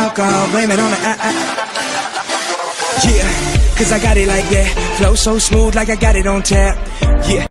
alcohol, blame it on the uh, uh. Yeah, cause I got it like that. Flow so smooth like I got it on tap. Yeah.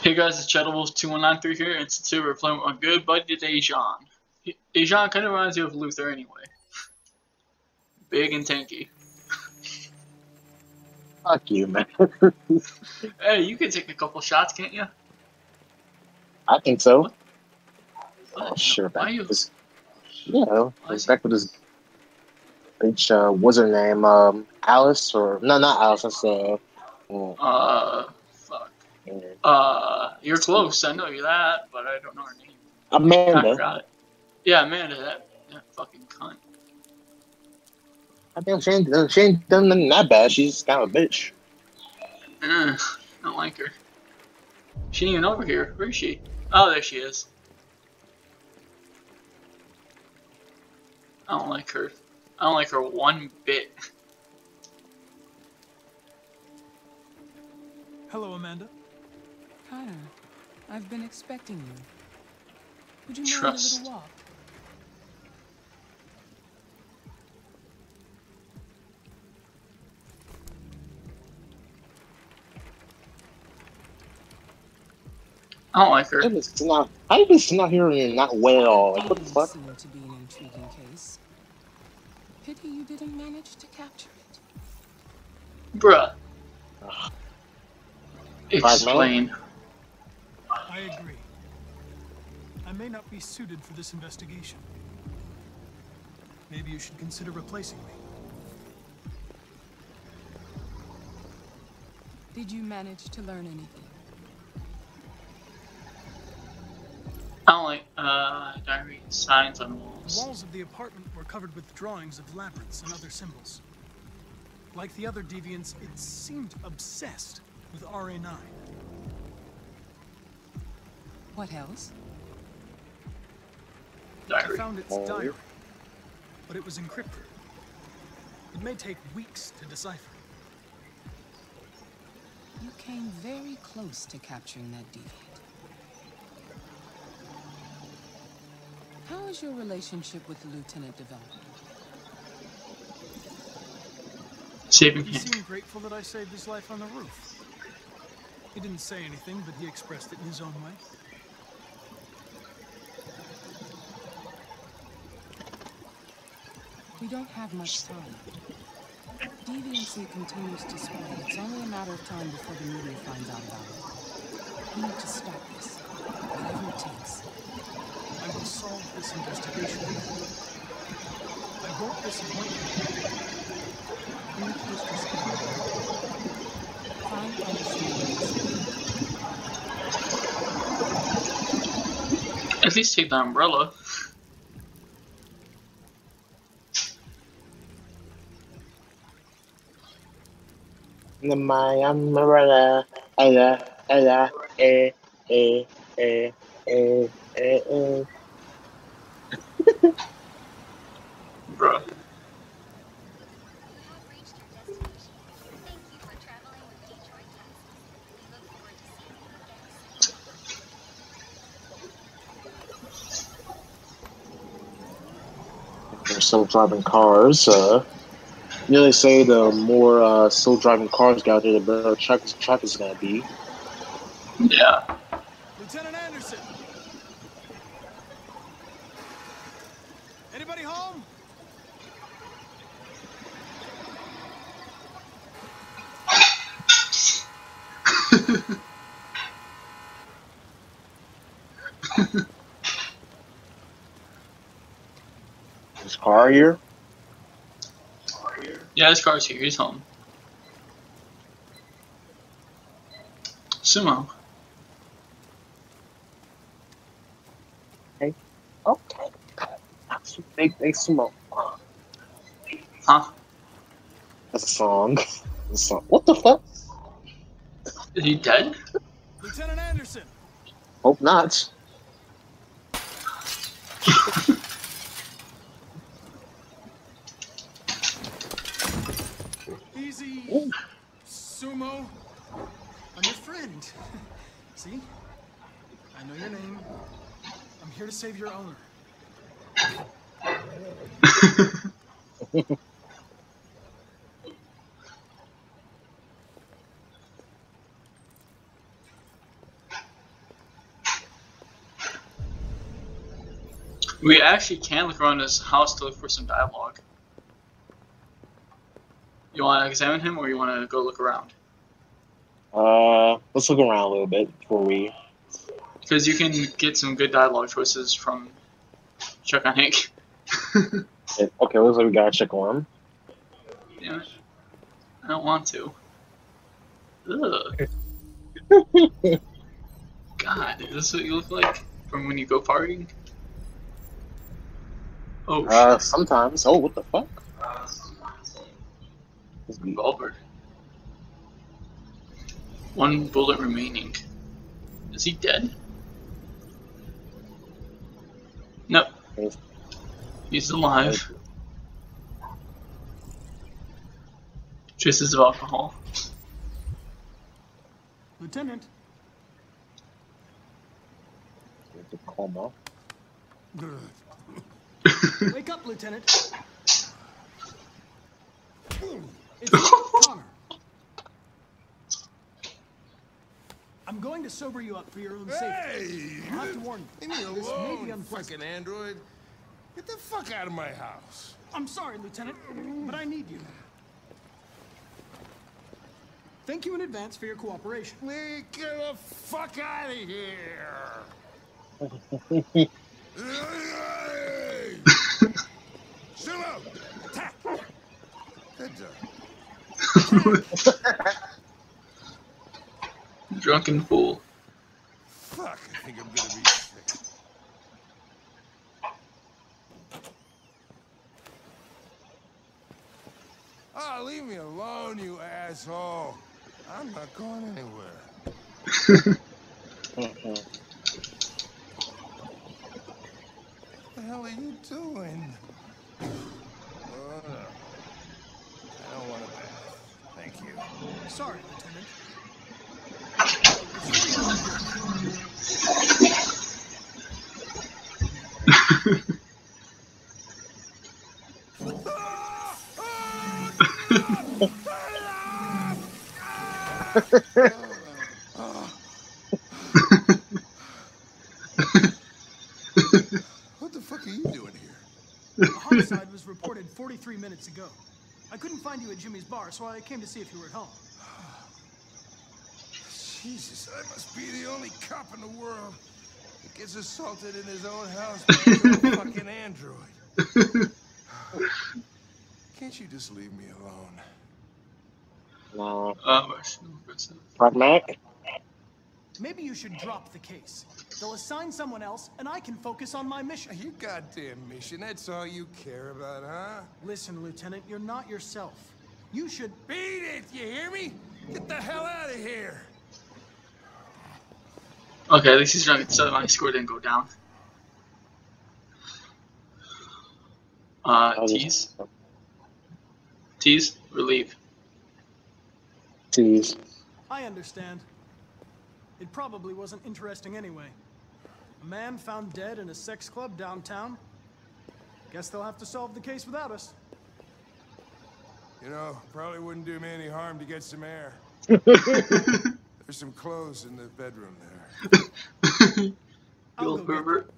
Hey guys, it's ShadowWolf2193 here, and today we're playing with my good buddy Daizjon. Daizjon kind of reminds you of Luther anyway. Big and tanky. Fuck you, man. hey, you can take a couple shots, can't you? I think so. Oh, sure, Why back you? With this, you know, Why it's back with this bitch, uh, what's her name? Um, Alice, or, no, not Alice, that's, uh, mm, Uh, fuck. mm, Uh, you're close. I know you that, but I don't know her name. I Amanda. it. Yeah, Amanda, that, that fucking cunt. I think she ain't, done- she ain't done nothing that bad. She's kind of a bitch. Uh, I don't like her. She ain't even over here. Where is she? Oh, there she is. I don't like her. I don't like her one bit. Hello, Amanda. Connor, I've been expecting you. Would you mind Trust. a little walk? I don't like her. How you been not, how you been sitting out here and not well? Like, what the You fuck? seem to be an intriguing case. Pity you didn't manage to capture it. Bruh. Ugh. Explain. I agree. I may not be suited for this investigation. Maybe you should consider replacing me. Did you manage to learn anything? I don't like, uh, diary signs on The walls. walls of the apartment were covered with drawings of labyrinths and other symbols. Like the other deviants, it seemed obsessed with RA9. What else? I found its Oh. diary, but it was encrypted. It may take weeks to decipher. You came very close to capturing that deviant. How is your relationship with the lieutenant developing? Saving him. He seemed grateful that I saved his life on the roof. He didn't say anything, but he expressed it in his own way. We don't have much time. Deviancy continues to spread. It's only a matter of time before the media finds out about it. We need to stop this, whatever it takes. I will solve this investigation. I won't disappoint you. In the case this Find understanding. At least take the umbrella. My umbrella, ella, ella, eh, eh, eh, eh, eh, eh. Bruh. have reached your destination. Thank you for traveling with Detroit Taxis. We look forward to seeing you again soon. They're self-driving cars. Uh, you know, they say the more uh, self-driving cars get out there, the better traffic, traffic is gonna be. Yeah. Lieutenant Anderson! Anybody home? This car here, Yeah, this car's here. He's home. Sumo. Hey. okay. Big, big sumo. Huh? That's a song. That's a song. What the fuck? Is he dead? Lieutenant Anderson! Hope not. Easy, Ooh. Sumo. I'm your friend. See? I know your name. I'm here to save your owner. we actually can look around this house to look for some dialogue. You want to examine him, or you want to go look around? Uh, let's look around a little bit before we. Because you can get some good dialogue choices from Chuck on Hank. Okay, looks like we gotta check on him. Damn it. I don't want to. Ugh. God, is this what you look like from when you go partying? Oh, Uh, sometimes. Oh, what the fuck? Shit. Revolver. One bullet remaining. Is he dead? No. He's- He's alive. Traces of alcohol. Lieutenant, The coma. wake up, Lieutenant. It's Connor. I'm going to sober you up for your own safety. Hey! I'll have to warn you. Leave me This may be you unpleasant. fucking android. Get the fuck out of my house. I'm sorry, Lieutenant, but I need you. Thank you in advance for your cooperation. Lee, get the fuck out of here! Hey! Chill out! Attack! Good job. Drunken fool. Fuck, I think I'm gonna be sick. Oh, leave me alone, you asshole. I'm not going anywhere. Mhm. What the hell are you doing? Oh, no. I don't want a bath. Thank you. Sorry, Lieutenant. What the fuck are you doing here? A homicide was reported 43 minutes ago. I couldn't find you at Jimmy's bar, so I came to see if you were at home. Jesus, I must be the only cop in the world that gets assaulted in his own house by a fucking android. Can't you just leave me alone? No. Uh, Pragmatic? Maybe you should drop the case. They'll assign someone else, and I can focus on my mission. Your goddamn mission, that's all you care about, huh? Listen, Lieutenant, you're not yourself. You should. Beat it, you hear me? Get the hell out of here! Okay, at least he's drunk, so my score didn't go down. Uh, tease? Tease? Relieve. Tease. I understand. It probably wasn't interesting anyway. A man found dead in a sex club downtown. Guess they'll have to solve the case without us. You know, probably wouldn't do me any harm to get some air. There's some clothes in the bedroom there. I'll Bill go get Herbert.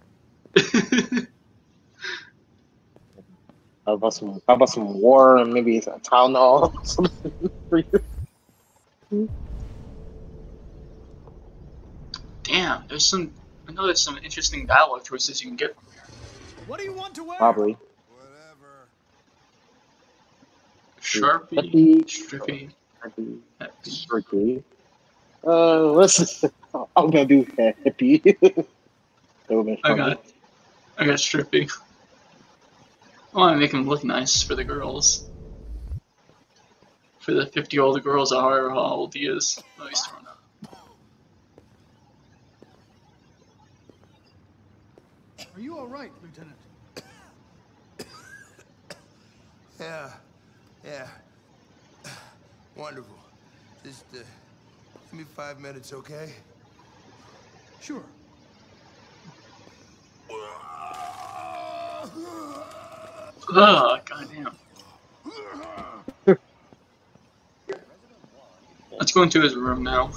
How about some? How about some war and maybe a Tylenol? or something for you? Damn, there's some. I know there's some interesting dialogue choices you can get from here. What do you want to wear? Probably. Whatever. Sharpie, Happy- Strippy, Happy. Happy. Strictly. Uh, let's. I'm gonna do happy. that would've been I got, I got Strippy. I want to make him look nice for the girls. For the 50 older girls, or however how old he is. Oh, he's thrown up. Are you all right, Lieutenant? Yeah, yeah. Wonderful. Just uh, give me five minutes, okay? Sure. Ugh, goddamn. Let's go into his room now.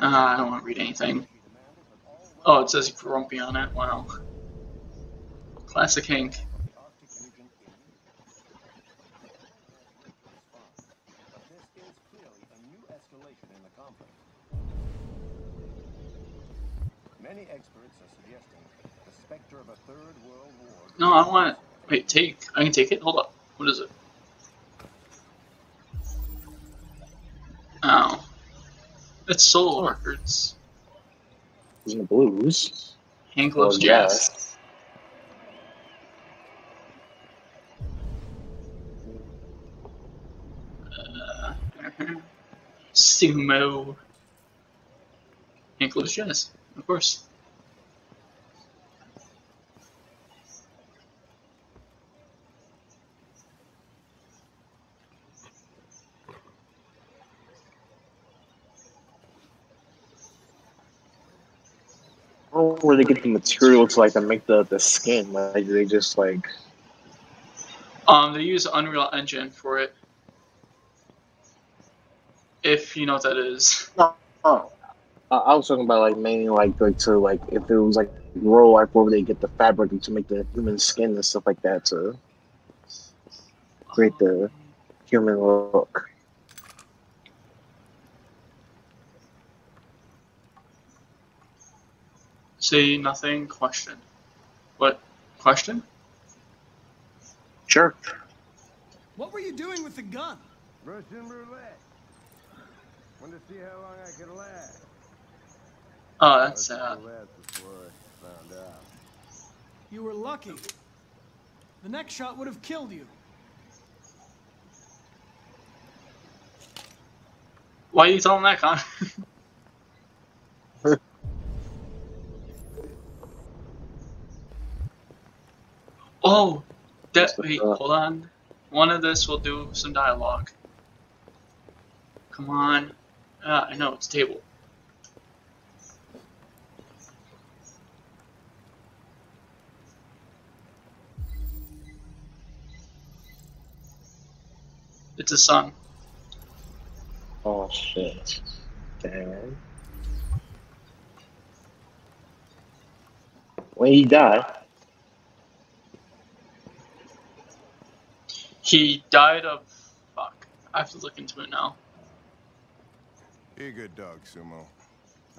Uh, I don't want to read anything. Oh, it says grumpy on it. Wow. Classic Hank. Experts are suggesting the specter of a third world war. No, I don't want it. Wait, take. I can take it? Hold up. What is it? Oh. It's Soul Records. He's in the blues. Hank loves Well, jazz. Uh, Sumo. Hank loves jazz, of course. Don't know where they get the material to like to make the, the skin. Like they just like Um, they use Unreal Engine for it. If you know what that is. oh, I, I was talking about like mainly like like to like if it was like grow like where they get the fabric to make the human skin and stuff like that to create the human look. Say nothing, question. What? Question? Sure. What were you doing with the gun? Russian roulette. Want to see how long I can last. Oh, that's sad. I found out. You were lucky. The next shot would have killed you. Why are you telling that, Con? oh, that. Wait, hold on. One of this will do some dialogue. Come on. Ah, I know it's table. It's a son. Oh shit. Damn. When he died, He died of. Fuck. I have to look into it now. Be a good dog, Sumo.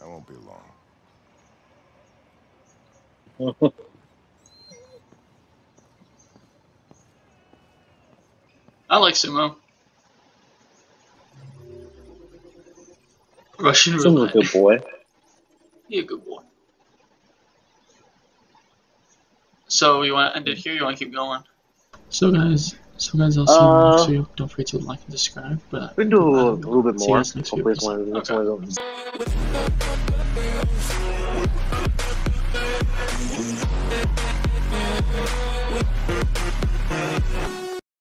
I won't be long. I like sumo. Russian Sumo's a good boy. He a good boy. So you want to end it here? You want to keep going? So guys, so guys, I'll see you Uh, next video. Don't forget to like and subscribe. But We can do a little, a little bit See you more. guys next Hopefully, video. this one, this Okay.